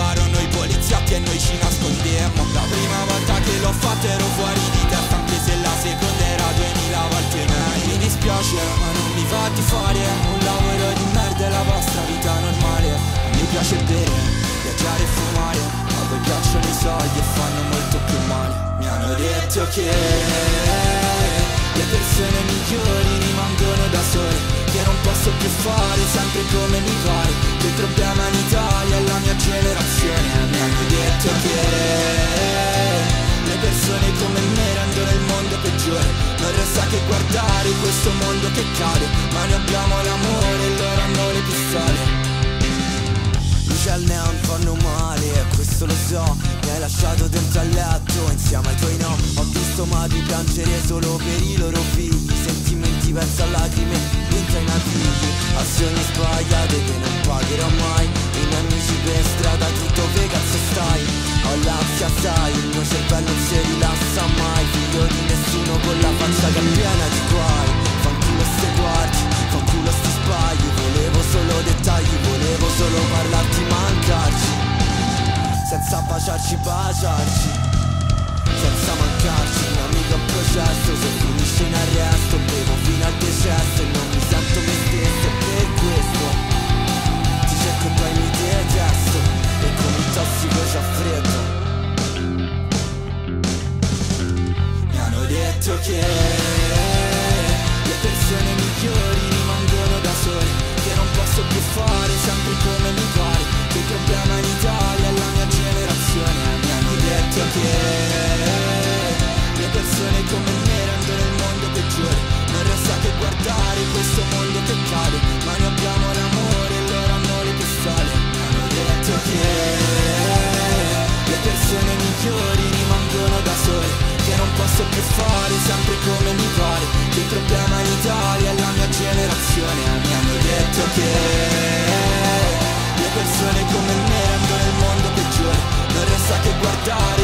sparo noi poliziotti e noi ci nascondemmo La prima volta che l'ho fatto ero fuori di testa Anche se la seconda era 2000 volte meglio. Mi dispiace ma non mi fate fare Un lavoro di merda è la vostra vita normale. Mi piace bere, viaggiare e fumare Ma poi piacciono i soldi e fanno molto più male. Mi hanno detto che le persone migliori rimangono da sole Che non posso più fare sempre come mi pare. Dentro fanno male questo lo so Mi hai lasciato dentro al letto insieme ai tuoi no. Ho visto madri piangere solo per i loro figli Sentimenti verso lacrime mentre navighi Azioni sbagliate che non pagherò mai. I miei amici per strada tutto che cazzo stai? Ho l'ansia sai il mio cervello non si rilassa mai Figlio di nessuno con la faccia che baciarci, baciarci. Senza mancarci, un amico a processo. Se finisce in arresto, bevo fino al decesso. E non mi sento me stesso, e per questo. Ti cerco e poi mi detesto E come un tossico c'ha freddo Mi hanno detto che le persone migliori Posso più fare sempre come mi pare. Che il problema in Italia è la mia generazione. Mi hanno detto che le persone come me rendono il mondo peggiore. Non resta che guardare